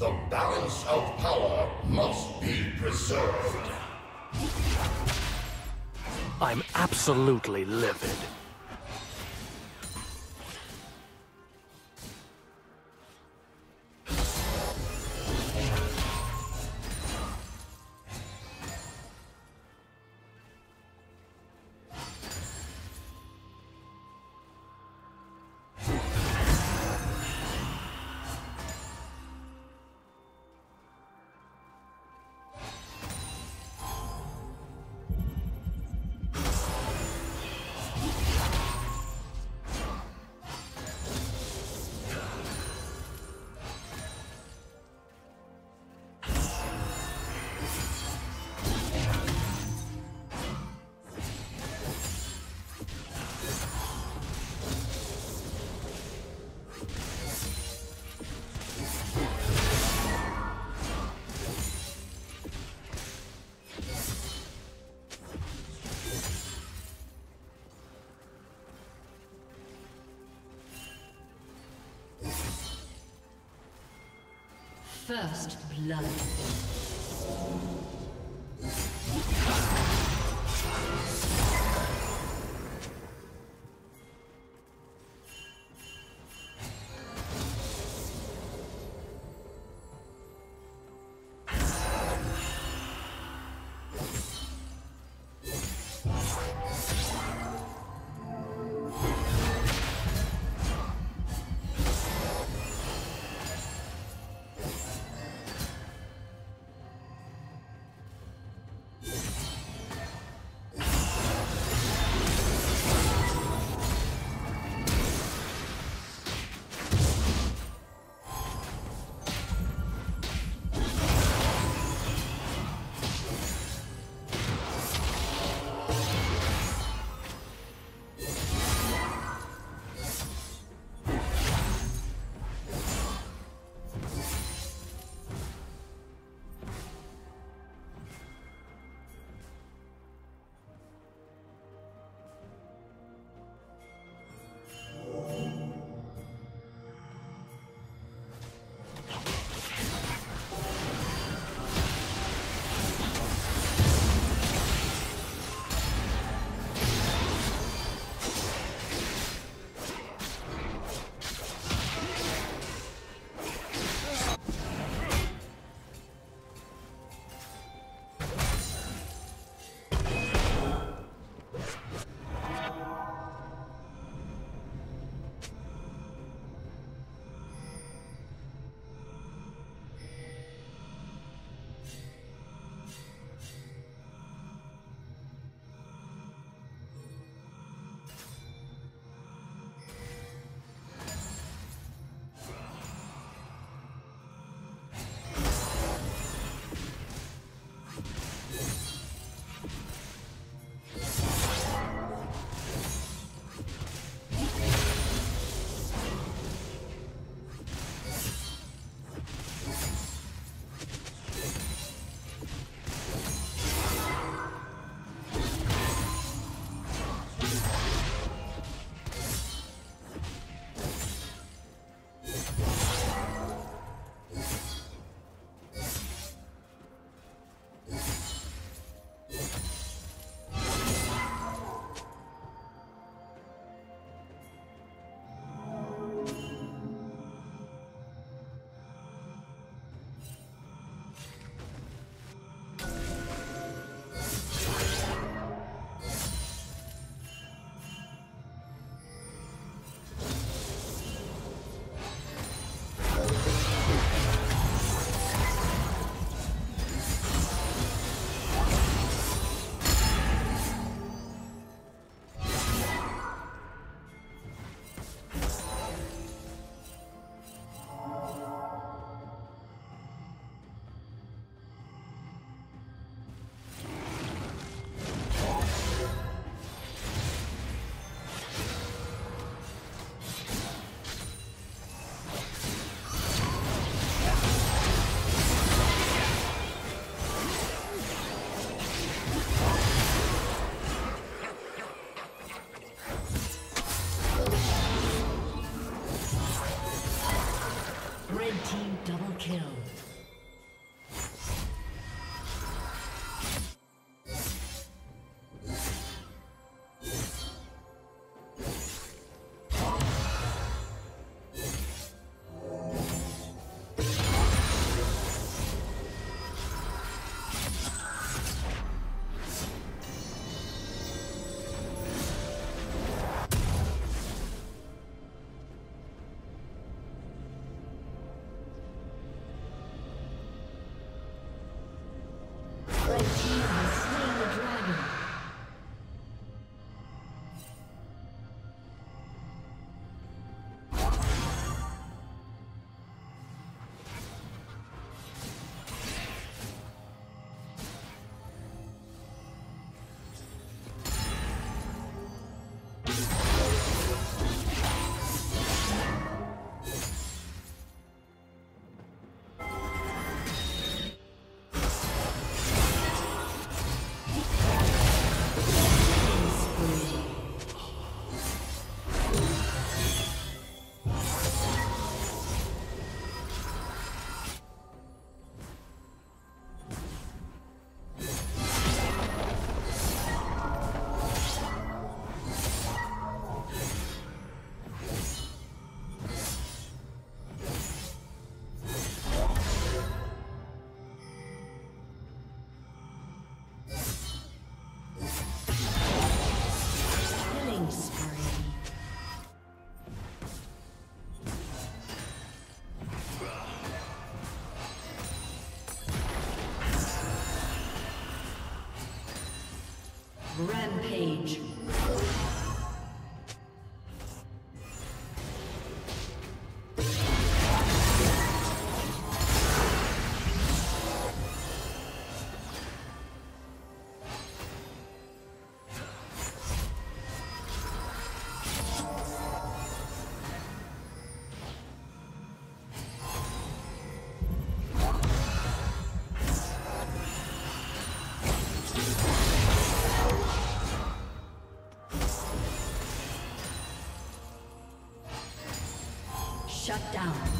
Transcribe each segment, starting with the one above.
The balance of power must be preserved. I'm absolutely livid. First blood. Shut down.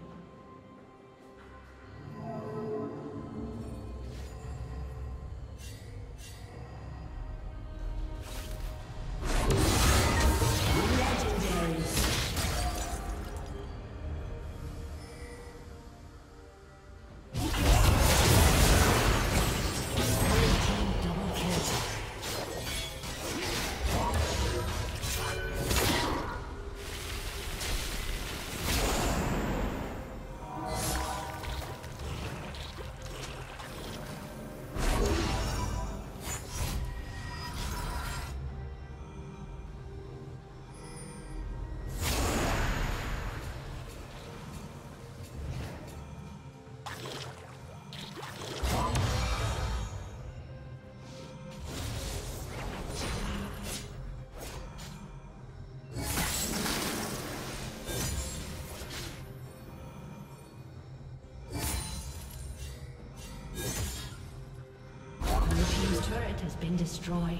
Destroyed.